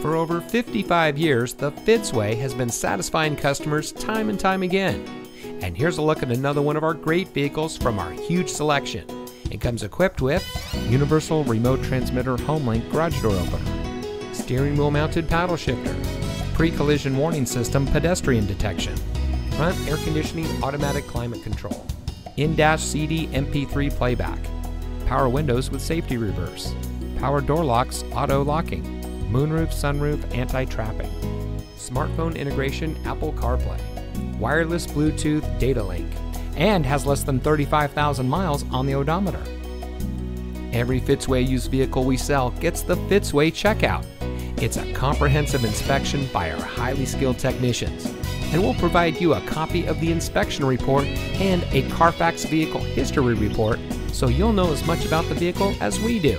For over 55 years, the Fitzway has been satisfying customers time and time again. And here's a look at another one of our great vehicles from our huge selection. It comes equipped with universal remote transmitter HomeLink garage door opener, steering wheel mounted paddle shifter, pre-collision warning system pedestrian detection, front air conditioning automatic climate control, in-dash CD MP3 playback, power windows with safety reverse, power door locks auto locking, moonroof sunroof anti-trapping, smartphone integration Apple CarPlay, wireless Bluetooth data link, and has less than 35,000 miles on the odometer. Every Fitzway used vehicle we sell gets the Fitzway checkout. It's a comprehensive inspection by our highly skilled technicians, and we'll provide you a copy of the inspection report and a Carfax vehicle history report so you'll know as much about the vehicle as we do.